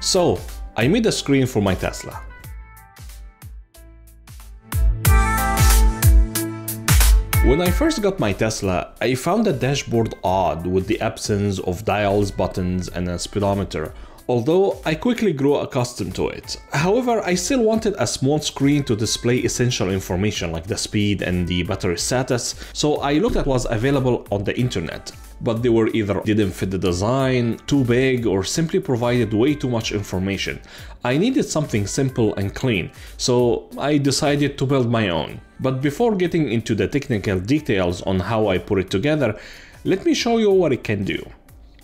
So, I made a screen for my Tesla. When I first got my Tesla, I found the dashboard odd with the absence of dials, buttons, and a speedometer, although I quickly grew accustomed to it. However, I still wanted a small screen to display essential information like the speed and the battery status, so I looked at what was available on the internet but they were either didn't fit the design, too big, or simply provided way too much information. I needed something simple and clean, so I decided to build my own. But before getting into the technical details on how I put it together, let me show you what it can do.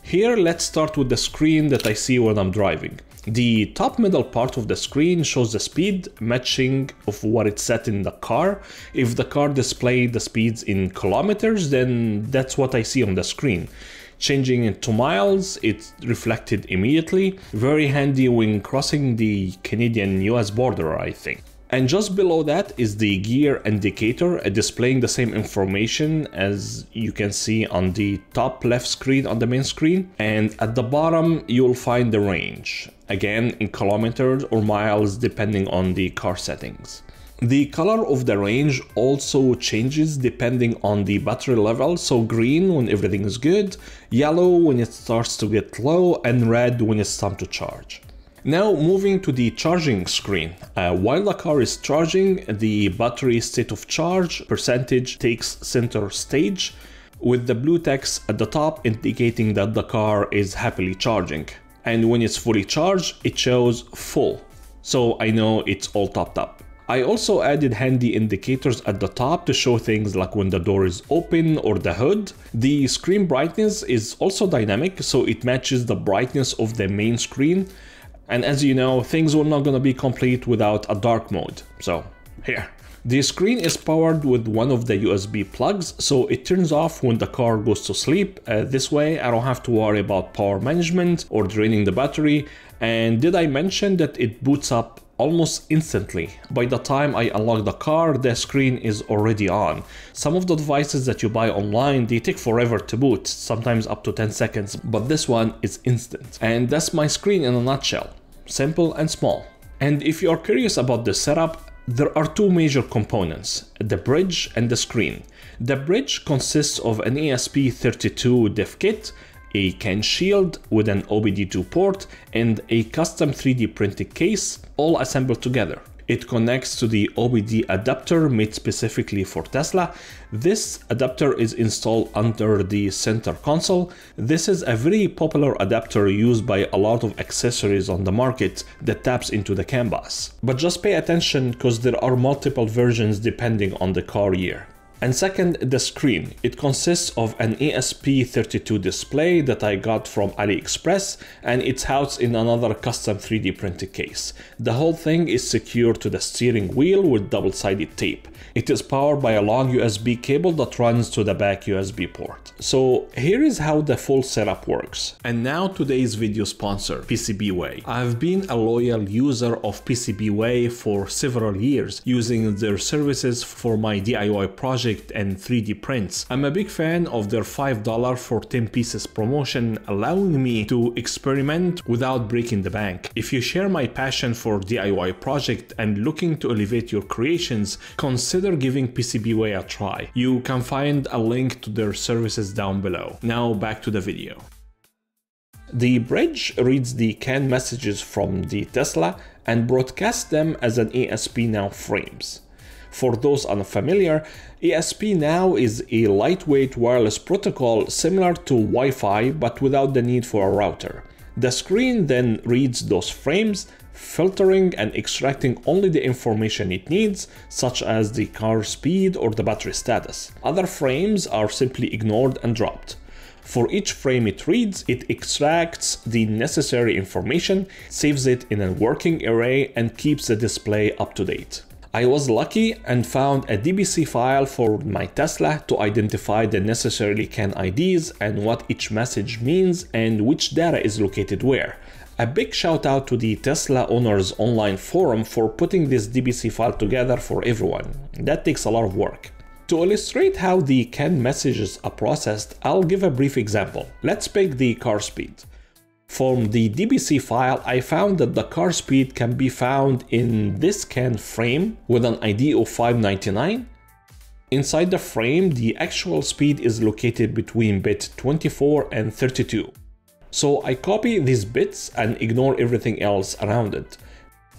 Here, let's start with the screen that I see when I'm driving. The top middle part of the screen shows the speed matching of what it's set in the car. If the car displayed the speeds in kilometers, then that's what I see on the screen. Changing it to miles, it's reflected immediately. Very handy when crossing the Canadian-US border, I think. And just below that is the gear indicator uh, displaying the same information as you can see on the top left screen on the main screen. And at the bottom, you'll find the range, again in kilometers or miles depending on the car settings. The color of the range also changes depending on the battery level, so green when everything is good, yellow when it starts to get low, and red when it's time to charge. Now moving to the charging screen. Uh, while the car is charging, the battery state of charge percentage takes center stage with the blue text at the top indicating that the car is happily charging. And when it's fully charged, it shows full. So I know it's all topped up. I also added handy indicators at the top to show things like when the door is open or the hood. The screen brightness is also dynamic, so it matches the brightness of the main screen and as you know, things were not gonna be complete without a dark mode. So here. The screen is powered with one of the USB plugs, so it turns off when the car goes to sleep. Uh, this way I don't have to worry about power management or draining the battery. And did I mention that it boots up almost instantly. By the time I unlock the car, the screen is already on. Some of the devices that you buy online, they take forever to boot, sometimes up to 10 seconds, but this one is instant. And that's my screen in a nutshell. Simple and small. And if you are curious about the setup, there are two major components, the bridge and the screen. The bridge consists of an ESP32 dev kit a CAN shield with an OBD2 port, and a custom 3D printed case, all assembled together. It connects to the OBD adapter made specifically for Tesla. This adapter is installed under the center console. This is a very popular adapter used by a lot of accessories on the market that taps into the CAN bus. But just pay attention because there are multiple versions depending on the car year. And second, the screen. It consists of an ESP32 display that I got from AliExpress and it's housed in another custom 3D printed case. The whole thing is secured to the steering wheel with double-sided tape. It is powered by a long USB cable that runs to the back USB port. So here is how the full setup works. And now today's video sponsor, PCBWay. I've been a loyal user of PCBWay for several years, using their services for my DIY project and 3D prints. I'm a big fan of their $5 for 10 pieces promotion, allowing me to experiment without breaking the bank. If you share my passion for DIY project and looking to elevate your creations, consider giving PCBWay a try. You can find a link to their services down below. Now back to the video. The bridge reads the CAN messages from the Tesla and broadcasts them as an ESP Now frames. For those unfamiliar, ESP Now is a lightweight wireless protocol similar to Wi-Fi but without the need for a router. The screen then reads those frames filtering and extracting only the information it needs, such as the car speed or the battery status. Other frames are simply ignored and dropped. For each frame it reads, it extracts the necessary information, saves it in a working array, and keeps the display up to date. I was lucky and found a DBC file for my Tesla to identify the necessary CAN IDs and what each message means and which data is located where. A big shout out to the Tesla owners online forum for putting this DBC file together for everyone. That takes a lot of work. To illustrate how the CAN messages are processed, I'll give a brief example. Let's pick the car speed. From the DBC file, I found that the car speed can be found in this CAN frame with an ID of 599. Inside the frame, the actual speed is located between bit 24 and 32. So I copy these bits and ignore everything else around it.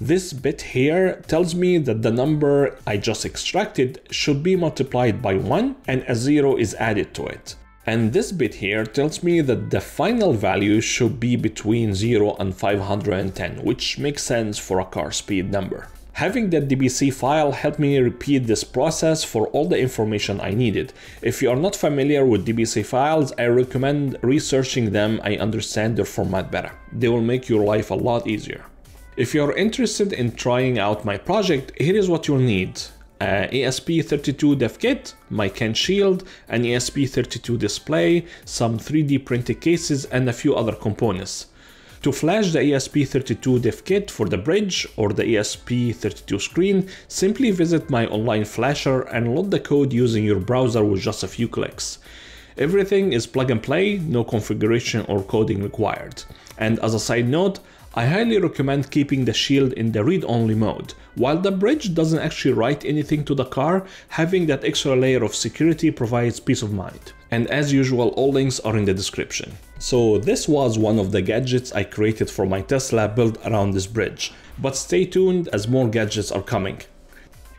This bit here tells me that the number I just extracted should be multiplied by 1 and a 0 is added to it. And this bit here tells me that the final value should be between 0 and 510, which makes sense for a car speed number. Having that DBC file helped me repeat this process for all the information I needed. If you are not familiar with DBC files, I recommend researching them, I understand their format better. They will make your life a lot easier. If you're interested in trying out my project, here is what you'll need uh, ESP32 dev kit, my CAN shield, an ESP32 display, some 3D printed cases and a few other components. To flash the ESP32 dev kit for the bridge or the ESP32 screen, simply visit my online flasher and load the code using your browser with just a few clicks. Everything is plug and play, no configuration or coding required. And as a side note, I highly recommend keeping the shield in the read-only mode. While the bridge doesn't actually write anything to the car, having that extra layer of security provides peace of mind. And as usual, all links are in the description. So this was one of the gadgets I created for my Tesla built around this bridge. But stay tuned as more gadgets are coming.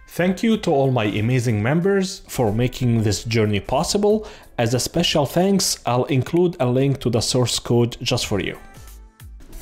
Thank you to all my amazing members for making this journey possible. As a special thanks, I'll include a link to the source code just for you.